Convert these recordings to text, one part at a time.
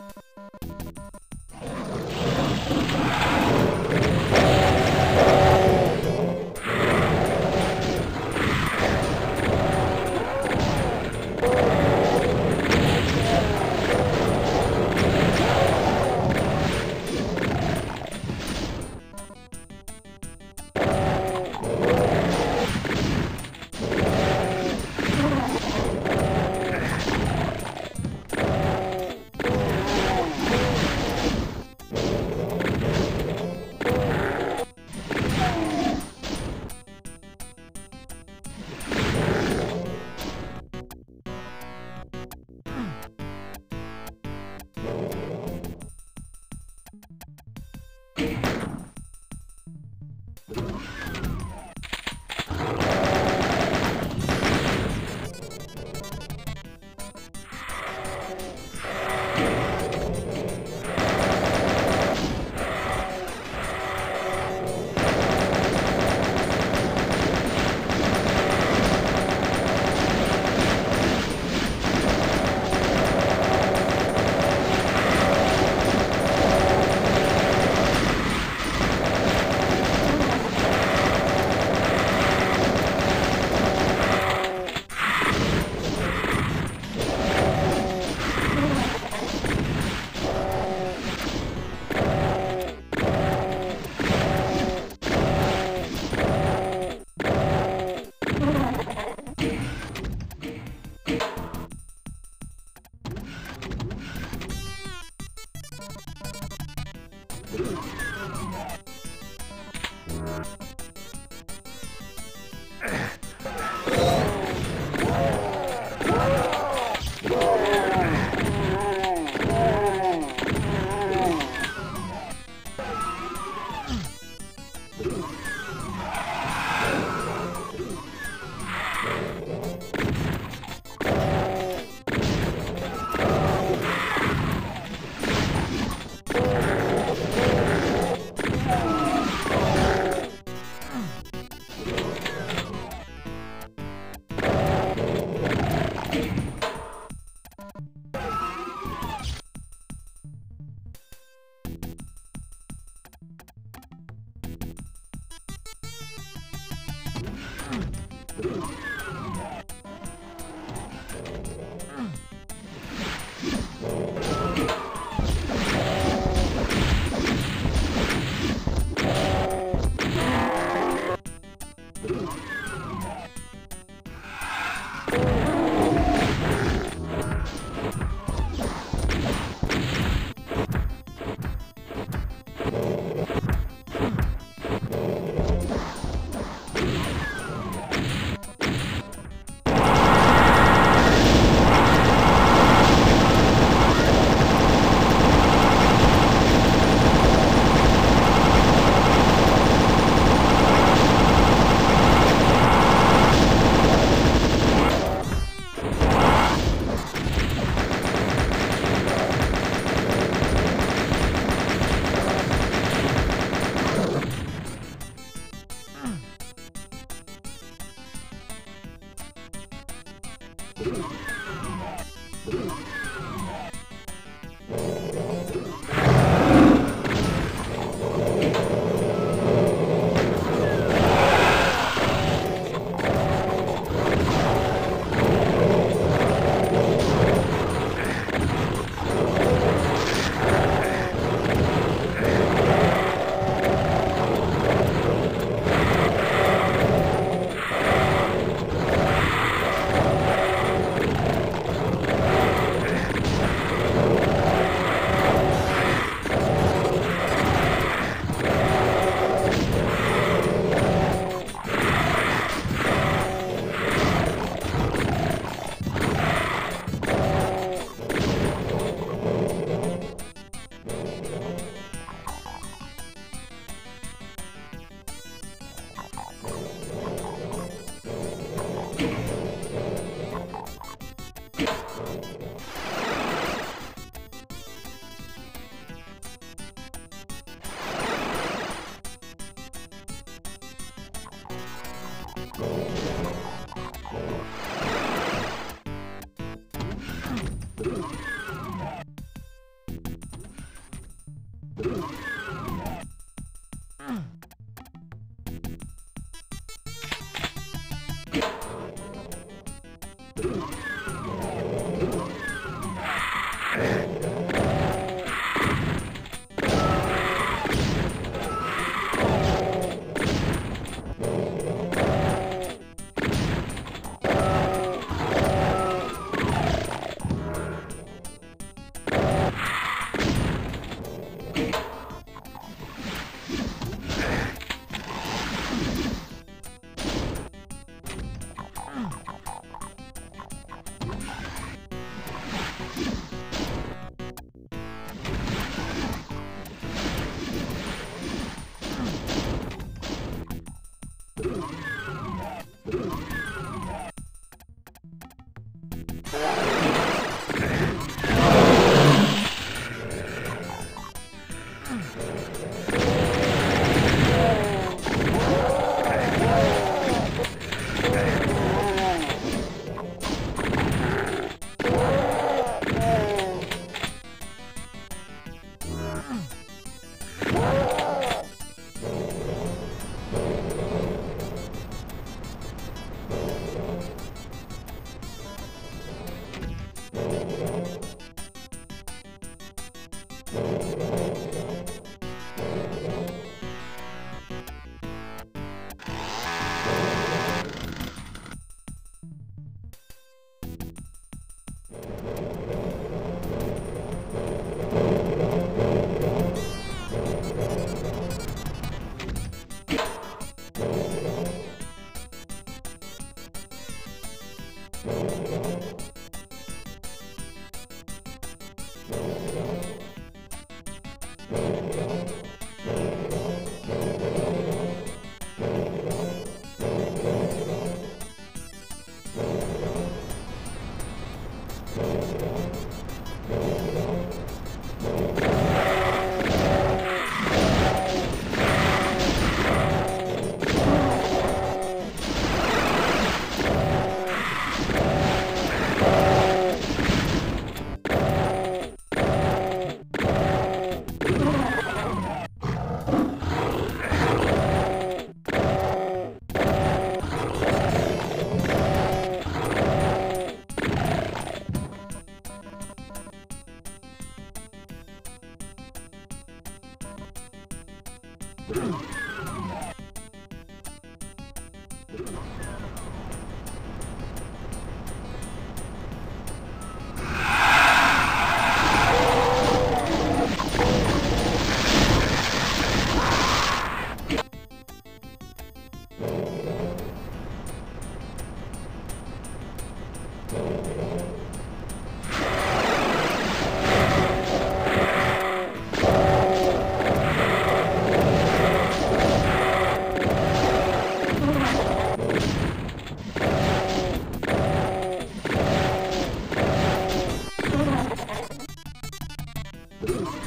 you Oh. Hum. Ugh. Ooh.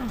You